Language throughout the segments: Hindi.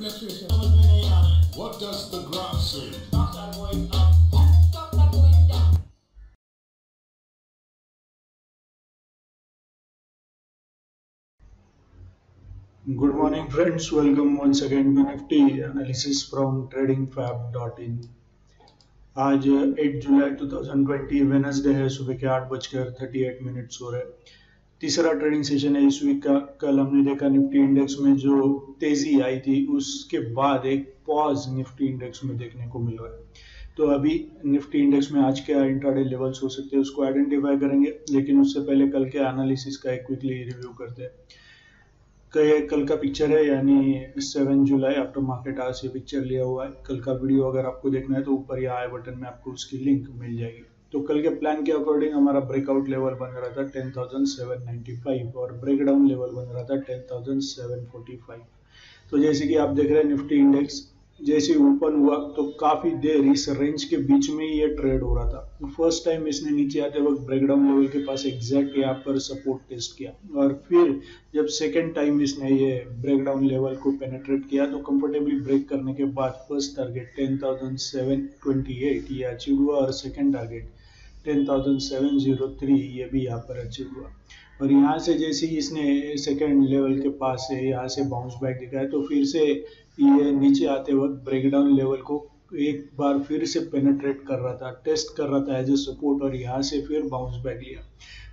What does the graph say? Good morning, friends. Welcome once again to Nifty analysis from tradingfab.in. आज 8 जुलाई 2020 वेनसडे है सुबह के आठ बजकर 38 मिनट्स हो रहे हैं तीसरा ट्रेडिंग सेशन है इस वीक का। कल हमने देखा निफ्टी इंडेक्स में जो तेज़ी आई थी, उसके बाद एक पॉज निफ्टी इंडेक्स में देखने को मिल है। तो अभी निफ्टी इंडेक्स में आज क्या इंट्राडे लेवल्स हो सकते हैं, उसको आइडेंटिफाई करेंगे, लेकिन उससे पहले कल के एनालिसिस का एक क्विकली रिव्यू करते हैं। कल कल का पिक्चर है, यानी सेवन जुलाई आफ्टर मार्केट आज ये पिक्चर लिया हुआ है। कल का वीडियो अगर आपको देखना है तो ऊपर या आई बटन में आपको उसकी लिंक मिल जाएगी। तो कल के प्लान के अकॉर्डिंग हमारा ब्रेकआउट लेवल बन रहा था 10,795 और ब्रेकडाउन लेवल बन रहा था 10,745 तो जैसे कि आप देख रहे हैं निफ्टी इंडेक्स जैसे ओपन हुआ तो काफ़ी देर इस रेंज के बीच में ही ये ट्रेड हो रहा था। फ़र्स्ट टाइम इसने नीचे आते वक्त ब्रेकडाउन लेवल के पास एग्जैक्ट यहाँ पर सपोर्ट टेस्ट किया। और फिर जब सेकेंड टाइम इसने ये ब्रेकडाउन लेवल को पेनेट्रेट किया तो कंफर्टेबली ब्रेक करने के बाद फ़र्स्ट टारगेट 10,728 ये अचीव हुआ और सेकेंड टारगेट 10,703 ये भी यहाँ पर अचीव हुआ। और यहाँ से जैसे ही इसने सेकेंड लेवल के पास से यहाँ से बाउंस बैक दिखाया तो फिर से ये नीचे आते वक्त ब्रेकडाउन लेवल को एक बार फिर से पेनेट्रेट कर रहा था टेस्ट कर रहा था एज ए सपोर्ट और यहाँ से फिर बाउंस बैक लिया।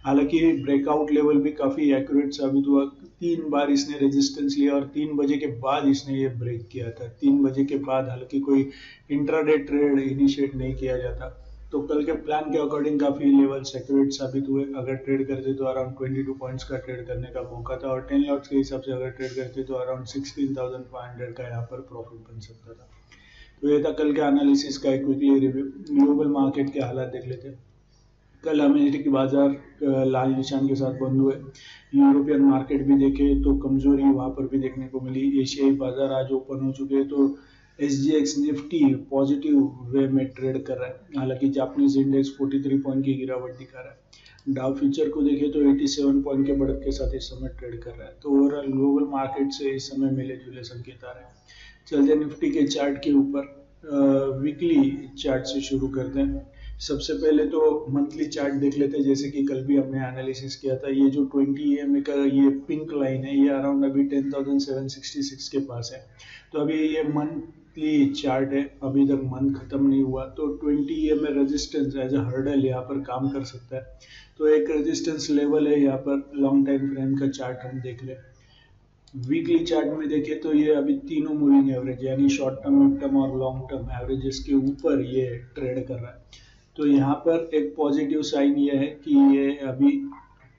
हालाँकि ब्रेकआउट लेवल भी काफ़ी एक्यूरेट साबित हुआ। तीन बार इसने रेजिस्टेंस लिया और तीन बजे के बाद इसने ये ब्रेक किया था। तीन बजे के बाद हालाँकि कोई इंट्राडे ट्रेड इनिशिएट नहीं किया जाता। तो कल के प्लान के अकॉर्डिंग काफ़ी लेवल्स एक्यूरेट साबित हुए। अगर ट्रेड करते तो अराउंड 22 पॉइंट्स का ट्रेड करने का मौका था और 10 लॉट्स के हिसाब से अगर ट्रेड करते तो अराउंड 16,500 का यहाँ पर प्रॉफिट बन सकता था। तो ये था कल के एनालिसिस का क्विकली रिव्यू ग्लोबल मार्केट के हालात देख लेते हैं। कल अमेरिकी बाज़ार लाल निशान के साथ बंद हुए। यूरोपियन मार्केट भी देखे तो कमज़ोरी वहाँ पर भी देखने को मिली। एशियाई बाज़ार आज ओपन हो चुके हैं तो S G X Nifty positive way में ट्रेड कर रहा है। हालाँकि जापानीज इंडेक्स 43 पॉइंट की गिरावट दिखा रहा है। डाउ फ्यूचर को देखें तो 87 पॉइंट के बढ़त के साथ इस समय ट्रेड कर रहा है। तो ओवरऑल ग्लोबल मार्केट से इस समय मिले जुले संकेत आ रहे हैं। चलते निफ्टी के चार्ट के ऊपर। वीकली चार्ट से शुरू करते हैं। सबसे पहले तो मंथली चार्ट देख लेते हैं। जैसे कि कल भी हमने एनालिसिस किया था। ये जो 20 ई का ये पिंक लाइन है ये अराउंड अभी 10,766 के पास है। तो अभी ये मंथली चार्ट है, अभी तक मंथ खत्म नहीं हुआ तो 20 ई में रेजिस्टेंस एज अ हर्डल यहाँ पर काम कर सकता है। तो एक रेजिस्टेंस लेवल है यहाँ पर लॉन्ग टाइम फ्रेम का चार्ट हम देख ले। वीकली चार्ट में देखें तो ये अभी तीनों मूविंग एवरेज यानी शॉर्ट टर्म मिड टर्म और लॉन्ग टर्म एवरेजेस के ऊपर ये ट्रेड कर रहा है। तो यहाँ पर एक पॉजिटिव साइन ये है कि ये अभी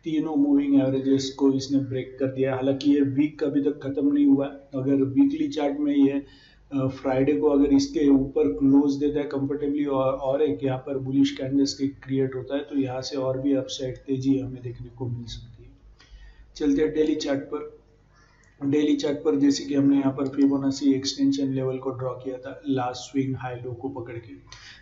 तीनों मूविंग एवरेजेस को इसने ब्रेक कर दिया। हालाँकि ये वीक अभी तक खत्म नहीं हुआ, अगर वीकली चार्ट में ये फ्राइडे को अगर इसके ऊपर क्लोज देता है कंफर्टेबली और, और एक यहाँ पर बुलिश कैंडलस्टिक क्रिएट होता है तो यहाँ से और भी अपसाइड तेज़ी हमें देखने को मिल सकती है। चलते हैं डेली चार्ट पर। डेली चार्ट पर जैसे कि हमने यहाँ पर फिबोनाची एक्सटेंशन लेवल को ड्रॉ किया था लास्ट स्विंग हाई लो को पकड़ के।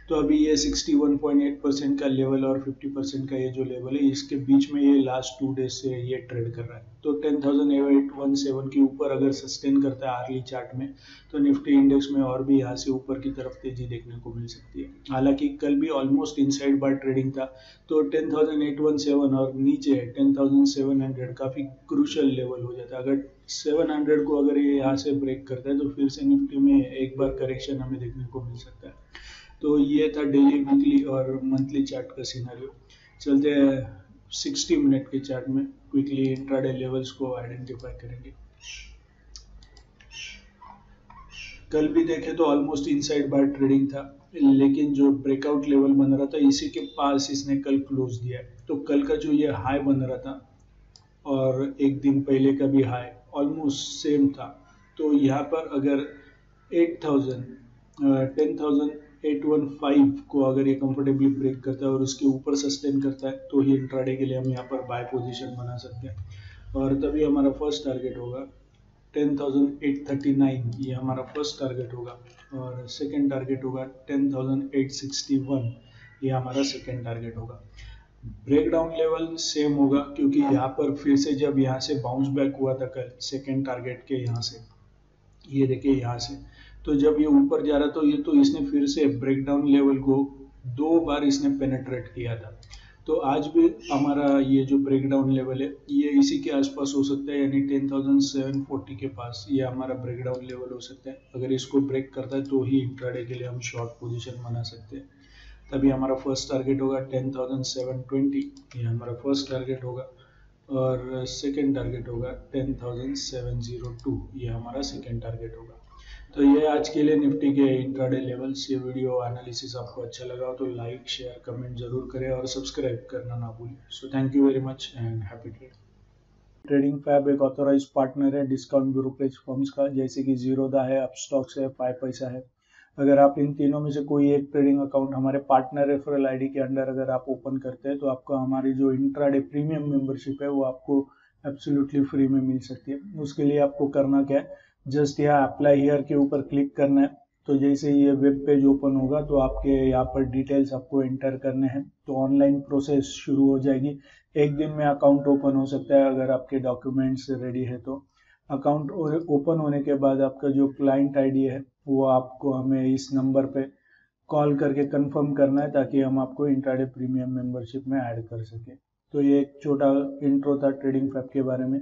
तो अभी ये 61.8 परसेंट का लेवल और 50 परसेंट का ये जो लेवल है इसके बीच में ये लास्ट टू डेज़ से ये ट्रेड कर रहा है। तो 10,817 के ऊपर अगर सस्टेन करता है आर्ली चार्ट में तो निफ्टी इंडेक्स में और भी यहाँ से ऊपर की तरफ़ तेज़ी देखने को मिल सकती है। हालाँकि कल भी ऑलमोस्ट इनसाइड बार ट्रेडिंग था तो 10,817 और नीचे 10,700 काफ़ी क्रूशल लेवल हो जाता है। अगर 700 को अगर ये यहाँ से ब्रेक करता है तो फिर से निफ्टी में एक बार करेक्शन हमें देखने को मिल सकता है। तो ये था डेली वीकली और मंथली चार्ट का सिनेरियो चलते हैं 60 मिनट के चार्ट में. क्विकली इंट्राडे लेवल्स को आइडेंटिफाई करेंगे. कल भी देखे तो ऑलमोस्ट इनसाइड बार ट्रेडिंग था लेकिन जो ब्रेकआउट लेवल बन रहा था इसी के पास इसने कल क्लोज दिया तो कल का जो ये हाई बन रहा था और एक दिन पहले का भी हाई ऑलमोस्ट सेम था. तो यहाँ पर अगर 8000 10,000 815 को अगर ये कंफर्टेबली ब्रेक करता है और उसके ऊपर सस्टेन करता है तो ही इंट्राडे के लिए हम यहाँ पर बाय पोजीशन बना सकते हैं। और तभी हमारा फ़र्स्ट टारगेट होगा 10,839 ये हमारा फ़र्स्ट टारगेट होगा। और सेकंड टारगेट होगा 10,861 ये हमारा सेकंड टारगेट होगा। ब्रेकडाउन लेवल सेम होगा क्योंकि यहाँ पर फिर से जब यहाँ से बाउंस बैक हुआ था कल सेकेंड टारगेट के यहाँ से ये देखिए यहाँ से। तो जब ये ऊपर जा रहा तो ये तो इसने फिर से ब्रेकडाउन लेवल को दो बार इसने पेनेट्रेट किया था। तो आज भी हमारा ये जो ब्रेकडाउन लेवल है, ये इसी के आसपास हो सकता है, यानी टेन थाउज़ेंड सेवन फोर्टी के पास ये हमारा ब्रेकडाउन लेवल हो सकता है। अगर इसको ब्रेक करता है तो ही इंट्राडे के लिए हम शॉर्ट पोजीशन बना सकते हैं। तभी हमारा फ़र्स्ट टारगेट होगा टेन थाउज़ेंड सेवन ट्वेंटी ये हमारा फ़र्स्ट टारगेट होगा। और सेकेंड टारगेट होगा ten thousand seven zero two ये हमारा सेकेंड टारगेट होगा। तो ये आज के लिए निफ्टी के इंट्राडे लेवल्स ये वीडियो एनालिसिस आपको अच्छा लगा तो लाइक शेयर कमेंट ज़रूर करें और सब्सक्राइब करना ना भूलें। So thank you very much and happy trade trading fab एक ऑथोराइज पार्टनर है डिस्काउंट ब्रोकरेज फर्म्स का, जैसे कि जीरोदा है अपस्टॉक्स है फाइव पैसा है। अगर आप इन तीनों में से कोई एक ट्रेडिंग अकाउंट हमारे पार्टनर रेफरल आईडी के अंडर अगर आप ओपन करते हैं तो आपको हमारी जो इंट्राडे प्रीमियम मेंबरशिप है, वो आपको एब्सोल्युटली फ्री में मिल सकती है। उसके लिए आपको करना क्या है? जस्ट यहाँ अप्लाई हेयर के ऊपर क्लिक करना है। तो जैसे ये वेब पेज ओपन होगा तो आपके यहाँ पर डिटेल्स आपको एंटर करने हैं। तो ऑनलाइन प्रोसेस शुरू हो जाएगी। एक दिन में अकाउंट ओपन हो सकता है अगर आपके डॉक्यूमेंट्स रेडी है तो। अकाउंट ओपन होने के बाद आपका जो क्लाइंट आईडी है, वो आपको हमें इस नंबर पे कॉल करके कंफर्म करना है ताकि हम आपको इंट्राडे प्रीमियम मेंबरशिप में ऐड कर सकें। तो ये एक छोटा इंट्रो था ट्रेडिंग फैप के बारे में।